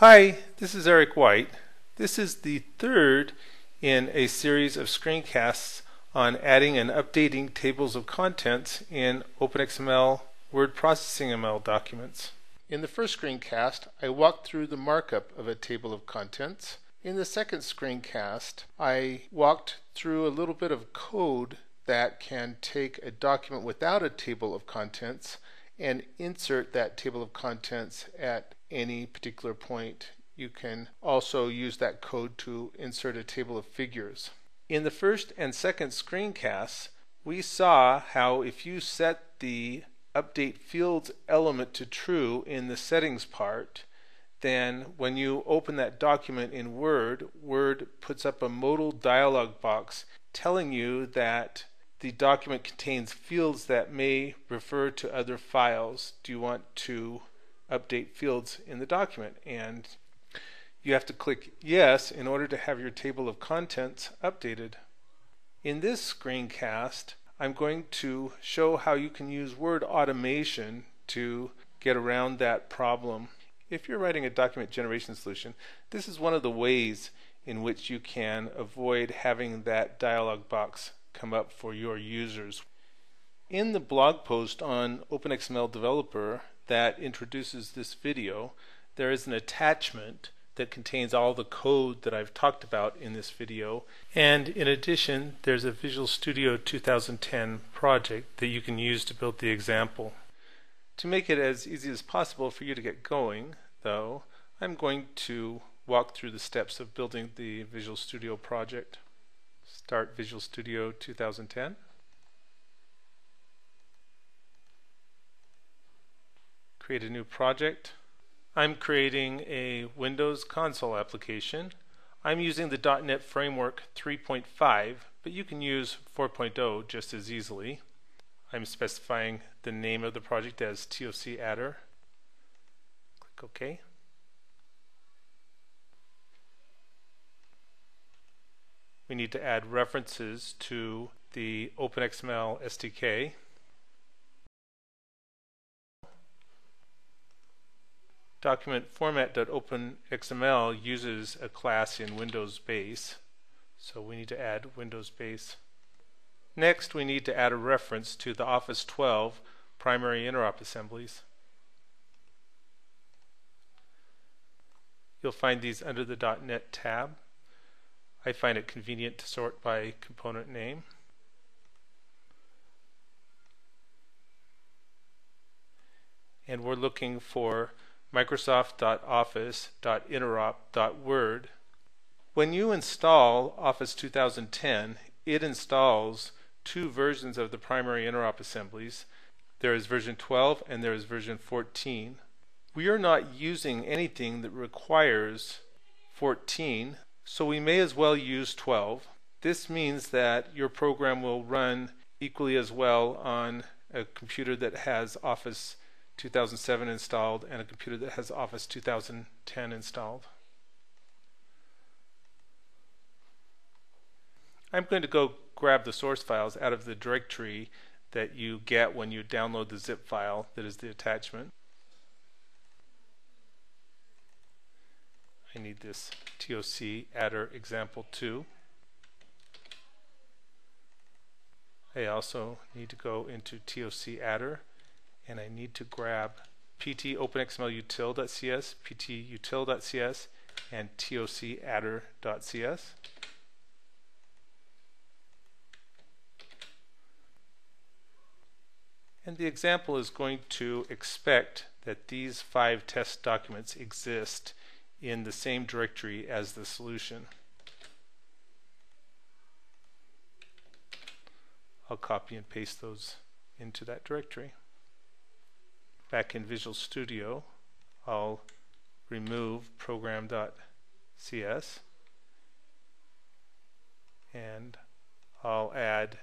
Hi, this is Eric White. This is the third in a series of screencasts on adding and updating tables of contents in OpenXML WordprocessingML documents. In the first screencast, I walked through the markup of a table of contents. In the second screencast, I walked through a little bit of code that can take a document without a table of contents and insert that table of contents at any particular point. You can also use that code to insert a table of figures. In the first and second screencasts, we saw how if you set the update fields element to true in the settings part, then when you open that document in Word, Word puts up a modal dialog box telling you that the document contains fields that may refer to other files. Do you want to update fields in the document? And you have to click yes in order to have your table of contents updated. In this screencast, I'm going to show how you can use word automation to get around that problem. If you're writing a document generation solution, this is one of the ways in which you can avoid having that dialog box come up for your users. In the blog post on OpenXML Developer that introduces this video, there is an attachment that contains all the code that I've talked about in this video. And in addition, there's a Visual Studio 2010 project that you can use to build the example. To make it as easy as possible for you to get going, though, I'm going to walk through the steps of building the Visual Studio project. Start Visual Studio 2010. Create a new project. I'm creating a Windows console application. I'm using the .NET Framework 3.5, but you can use 4.0 just as easily. I'm specifying the name of the project as TOC Adder. Click OK. we need to add references to the OpenXML SDK. Document format.openxml uses a class in Windows Base, so we need to add Windows Base. Next, we need to add a reference to the Office 12 primary interop assemblies. You'll find these under the .NET tab. I find it convenient to sort by component name. And we're looking for microsoft.office.interop.word. When you install Office 2010, it installs two versions of the primary interop assemblies. There is version 12 and there is version 14. We are not using anything that requires 14 so we may as well use 12. This means that your program will run equally as well on a computer that has Office 2007 installed and a computer that has Office 2010 installed. I'm going to go grab the source files out of the directory that you get when you download the zip file that is the attachment. I need this TOC adder example 2. I also need to go into TOC adder and I need to grab pt openxmlutil.cs, pt and toc adder.cs. And the example is going to expect that these five test documents exist in the same directory as the solution. I'll copy and paste those into that directory. Back in Visual Studio, I'll remove program.cs and I'll add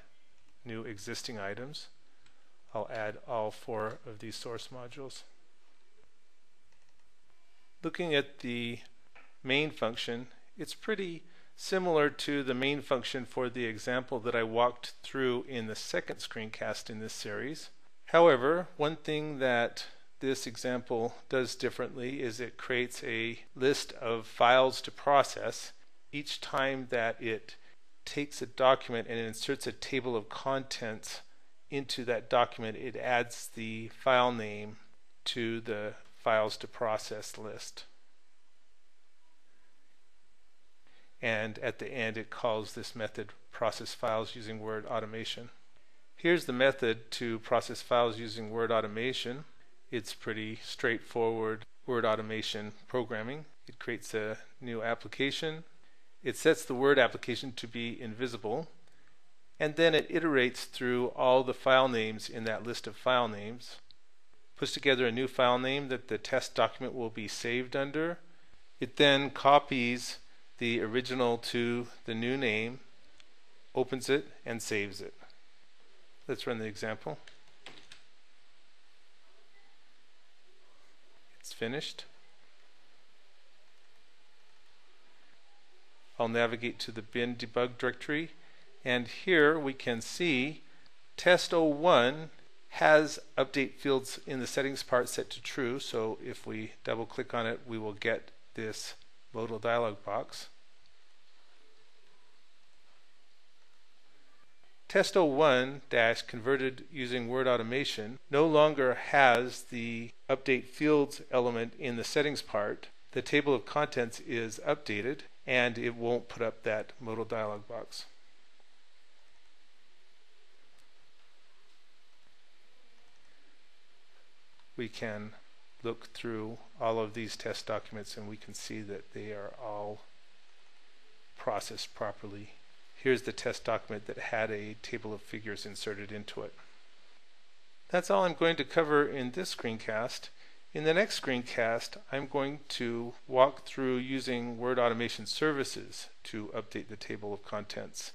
new existing items. I'll add all four of these source modules. Looking at the main function, it's pretty similar to the main function for the example that I walked through in the second screencast in this series. However, one thing that this example does differently is it creates a list of files to process. Each time that it takes a document and inserts a table of contents into that document, it adds the file name to the files to process list. And at the end, it calls this method process files using word automation. Here's the method to process files using word automation. It's pretty straightforward word automation programming. It creates a new application. It sets the word application to be invisible and then it iterates through all the file names in that list of file names, puts together a new file name that the test document will be saved under. It then copies the original to the new name, opens it, and saves it. Let's run the example. It's finished. I'll navigate to the bin debug directory and here we can see test 01 has update fields in the settings part set to true so if we double click on it we will get this modal dialog box. Test 01 dash converted using word automation no longer has the update fields element in the settings part. The table of contents is updated and it won't put up that modal dialog box. we can look through all of these test documents and we can see that they are all processed properly. Here's the test document that had a table of figures inserted into it. That's all I'm going to cover in this screencast. In the next screencast, I'm going to walk through using Word Automation Services to update the table of contents.